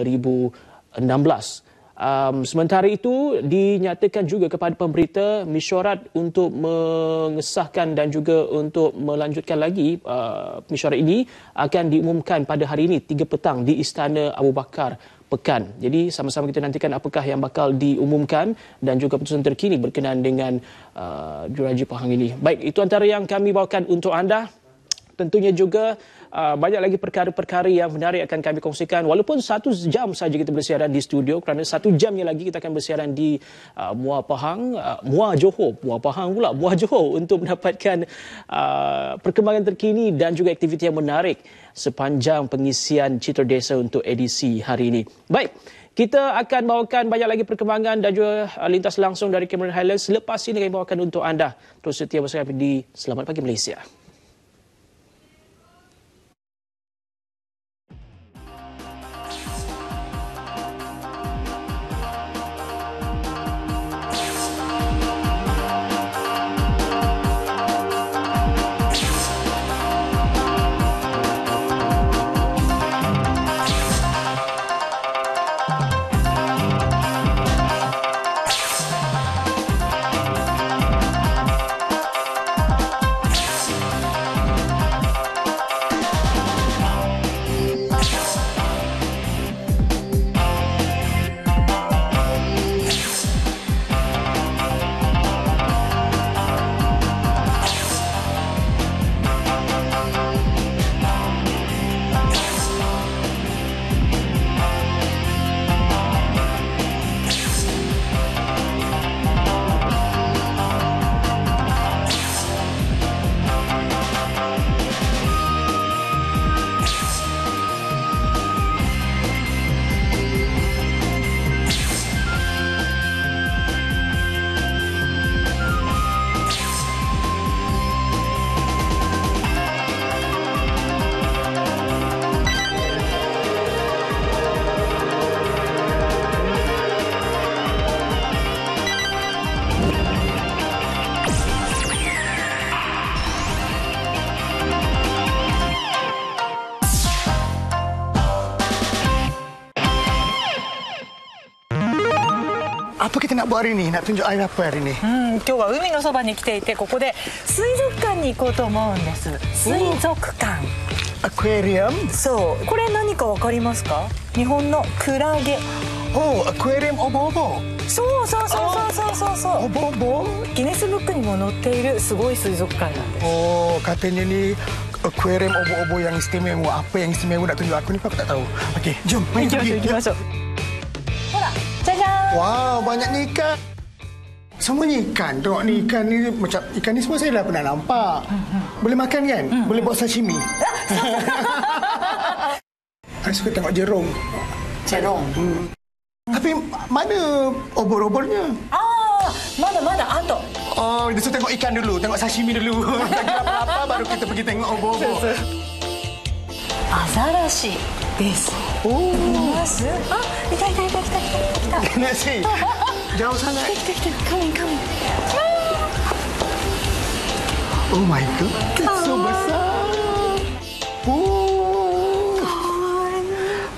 2016. Um, sementara itu dinyatakan juga kepada pemberita mesyuarat untuk mengesahkan dan juga untuk melanjutkan lagi uh, mesyuarat ini akan diumumkan pada hari ini 3 petang di Istana Abu Bakar Pekan. Jadi sama-sama kita nantikan apakah yang bakal diumumkan dan juga putusan terkini berkenaan dengan uh, Juraji Pahang ini. Baik, itu antara yang kami bawakan untuk anda. Tentunya juga uh, banyak lagi perkara-perkara yang menarik akan kami kongsikan. Walaupun satu jam saja kita bersiaran di studio kerana satu jamnya lagi kita akan bersiaran di uh, Muar Pahang, uh, Muar Johor, Muar Pahang pula, Muar Johor untuk mendapatkan uh, perkembangan terkini dan juga aktiviti yang menarik sepanjang pengisian Citra Desa untuk edisi hari ini. Baik. Kita akan bawakan banyak lagi perkembangan dan juga uh, lintas langsung dari Cameron Highlands. Selepas ini kami bawakan untuk anda. Terus setia bersama di Selamat Pagi Malaysia. Apa kita nak buat hari ni? Nak tunjuk air apa hari ni? うん、今日は海のそばに来ていてここで水族館に行こうと思うんです水族館 Aquarium? そうこれ何かわかりますか日本のクラゲ Oh, aquarium obo-obo. そうそうそうそうそうそう Obo-obo? ギネスブックにも載っているすごい水族館なんです Oh, katanya ni aquarium obo-obo yang istimewa. Apa yang istimewa nak tunjuk aku ni aku tak tahu. Okey, jom. 行きましょ Wow, banyak ni ikan. Semua ni ikan. Tengok ni ikan ni macam ikan ni semua saya dah pernah nampak. Boleh makan kan? Hmm. Boleh buat sashimi. saya suka tengok jerung. Jerung. Hmm. Tapi mana obor-obornya? Ah, mana mana antok. Ah, oh, dia suruh tengok ikan dulu, tengok sashimi dulu. Tak apa-apa baru kita pergi tengok obor-obor. Azarashi desu. おおすあいたいたいた来た来た。来た NSC じゃおさない。来た来た来た。カミン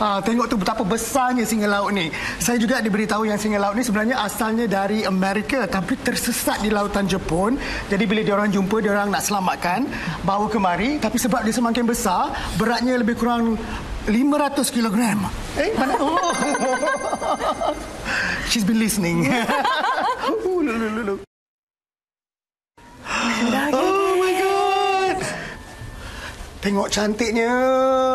Ah, tengok tu betapa besarnya singa laut ni. Saya juga diberitahu yang singa laut ni sebenarnya asalnya dari Amerika tapi tersesat di lautan Jepun. Jadi bila diorang jumpa, diorang nak selamatkan, bawa kemari. Tapi sebab dia semakin besar, beratnya lebih kurang 500 kilogram. Eh, mana? Oh. She's been listening. Ooh, look, Tengok cantiknya.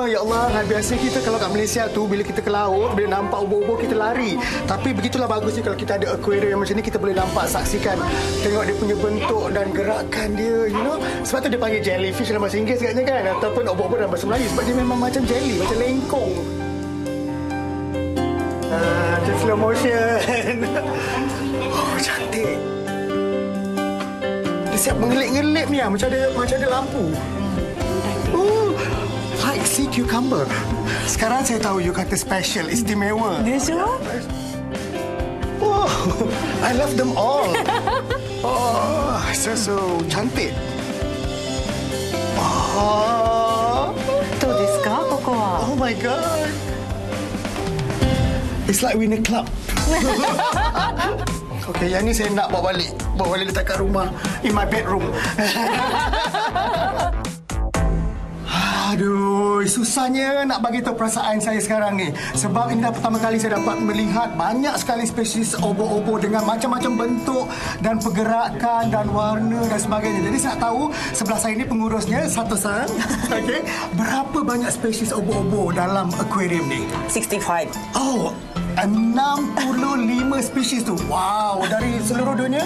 Ya Allah, kan biasa kita kalau kat Malaysia tu bila kita ke laut, bila nampak ubo-ubo kita lari. Tapi begitulah bagusnya kalau kita ada aquarium macam ni kita boleh nampak saksikan tengok dia punya bentuk dan gerakan dia, you know. Sebab tu dia panggil jellyfish dalam bahasa Inggeris katanya kan ataupun ubo-ubo dalam bahasa Melayu sebab dia memang macam jelly, macam lengkong. Ah, macam slow motion. Oh, cantik. Dia siap mengelip-ngelip ni ah, macam ada macam ada lampu Oh, like sea cucumber. Sekarang saya tahu you kata special, istimewa. でしょ Oh, I love them all. Oh, so so cantik. Oh, どうですかここは oh my god. It's like win a club. Okey, yang ni saya nak bawa balik. Bawa balik letak kat rumah. In my bedroom. Aduh, susahnya nak bagi tahu perasaan saya sekarang ni. Sebab ini dah pertama kali saya dapat melihat banyak sekali spesies obo-obo dengan macam-macam bentuk dan pergerakan dan warna dan sebagainya. Jadi saya nak tahu sebelah saya ni pengurusnya, satu sang. Okey, berapa banyak spesies obo-obo dalam akuarium ni? 65 Oh, 65 spesies tu. Wow, dari seluruh dunia?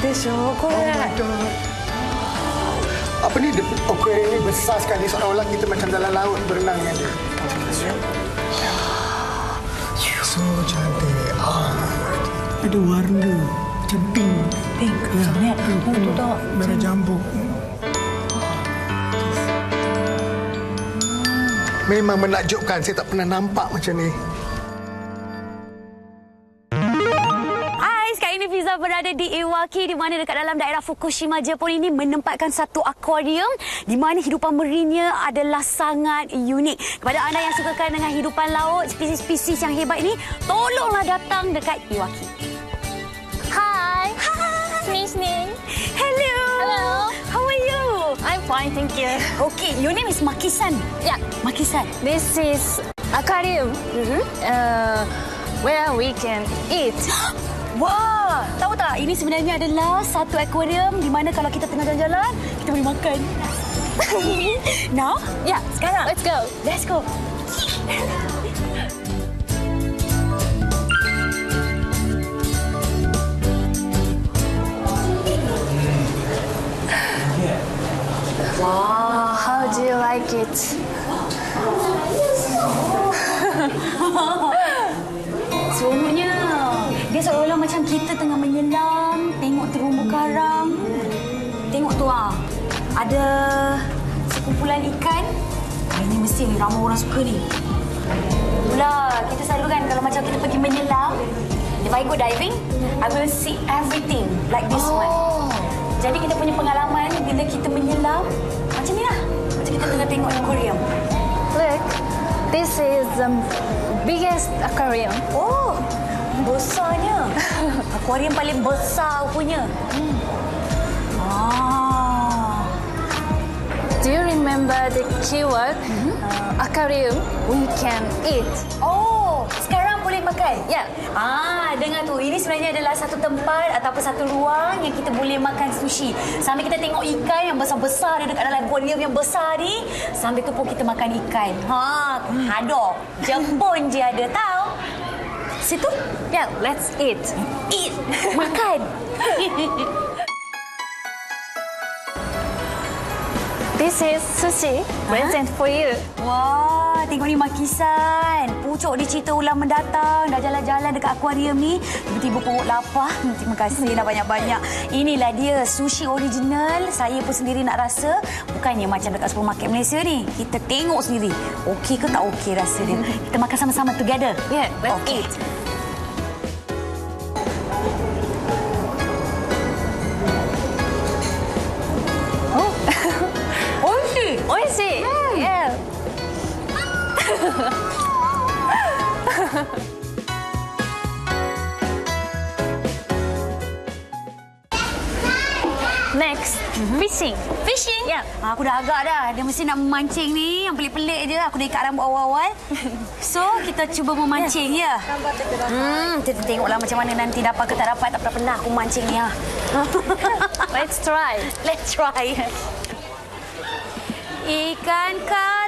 でしょこ oh れ my god. Apa ni? Dia- Aquarium ni besar sekali seolah-olah kita macam dalam laut berenang dengan dia. So cantik. Ah, ada warna macam pink. ピンクそうね本当だ Merah jambu. Memang menakjubkan. Saya tak pernah nampak macam ni. Berada di Iwaki di mana dekat dalam daerah Fukushima, Jepun ini menempatkan satu akuarium di mana hidupan marinnya adalah sangat unik. Kepada anda yang sukakan dengan hidupan laut, spesies-spesies yang hebat ini, tolonglah datang dekat Iwaki. Hi. Listening. Hello. Hello. How are you? I'm fine, thank you. Okay, your name is Makisan. Yeah, Makisan. this is aquarium uh, where we can eat. Wah, tahu tak? Ini sebenarnya adalah satu akuarium di mana kalau kita tengah jalan-jalan, kita boleh makan. Now? Yeah, Sekarang? Let's go. Let's go. Wow, how do you like it? Dia seolah-olah macam kita tengah menyelam, tengok terumbu karang. Tengok tu ah. Ada sekumpulan ikan. Ini mesti ni ramai orang suka ni. Pula kita selalu kan kalau macam kita pergi menyelam, if I go diving, I will see everything like this one. Jadi kita punya pengalaman bila kita menyelam, macam ni lah. Macam kita tengah tengok aquarium. Look, this is the biggest aquarium. Oh, besarnya. Akuarium paling besar punya. Hmm. Ah. Do you remember the keyword? Uh, aquarium we can eat. Oh, sekarang boleh makan? Yeah. Ah, dengar tu. Ini sebenarnya adalah satu tempat ataupun satu ruang yang kita boleh makan sushi. Sambil kita tengok ikan yang besar-besar dia dekat dalam aquarium yang besar ni, sambil tu pun kita makan ikan. Ha, ada. Jepun je ada tahu. Situ? Yeah, let's eat. Eat. Makan. This is sushi present for you. Wah, tengok ni makisan. Pucuk dia cerita ulang mendatang. Dah jalan-jalan dekat akuarium ni. Tiba-tiba perut lapar. Hmm, Terima kasihlah banyak-banyak. Inilah dia sushi original. Saya pun sendiri nak rasa. Bukannya macam dekat supermarket Malaysia ni. Kita tengok sendiri. Okey ke tak okey rasa dia. Kita makan sama-sama together. Yeah, let's Okey. eat. Oishi. Oishi. Yeah. Next, fishing. Fishing? Ya. Ah, Aku dah agak dah. Dia mesti nak memancing ni. Yang pelik-pelik je. Aku dah ikat rambut awal-awal. So, kita cuba memancing ya. Hmm, kita tengoklah macam mana nanti dapat ke tak dapat. Tak pernah pernah aku mancing ni. Ha. Let's try. Let's try. Ikan kalun.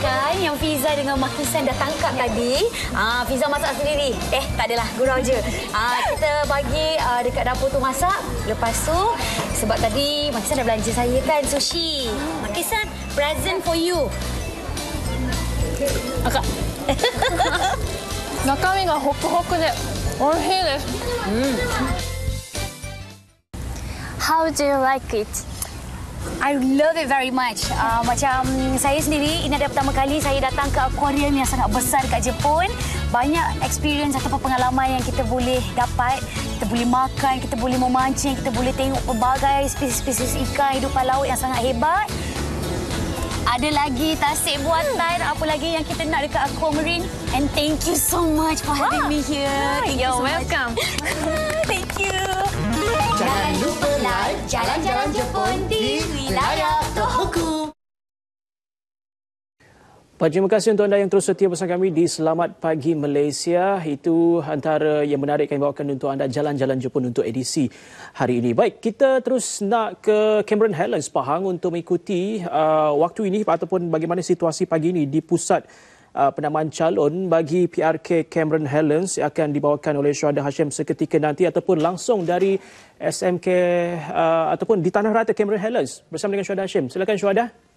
ikan yang Fiza dengan Makisan dah tangkap tadi. Ah, Fiza masak sendiri. Eh, tak adalah. Gurau je. Ah, kita bagi ah, dekat dapur tu masak. Lepas tu, sebab tadi Makisan dah belanja saya kan sushi. Makisan, present for you. 中身がホクホクで美味しいです。How do you like it? I love it very much. Uh, macam saya sendiri, ini adalah pertama kali saya datang ke aquarium yang sangat besar kat Jepun. Banyak experience ataupun pengalaman yang kita boleh dapat. Kita boleh makan, kita boleh memancing, kita boleh tengok pelbagai spesies-spesies ikan hidupan laut yang sangat hebat. Ada lagi tasik buatan, apa lagi yang kita nak dekat Aquamarine. And thank you so much for having me here. Thank you You're so much. welcome. thank you. Jangan lupa like Jalan-Jalan Jepun di terima kasih untuk anda yang terus setia bersama kami di Selamat Pagi Malaysia. Itu antara yang menarik kami bawakan untuk anda jalan-jalan Jepun untuk edisi hari ini. Baik, kita terus nak ke Cameron Highlands Pahang untuk mengikuti uh, waktu ini ataupun bagaimana situasi pagi ini di pusat uh, penamaan calon bagi PRK Cameron Highlands yang akan dibawakan oleh Syuhada Hashim seketika nanti ataupun langsung dari SMK uh, ataupun di Tanah Rata Cameron Highlands bersama dengan Syuhada Hashim. Silakan Syuhada.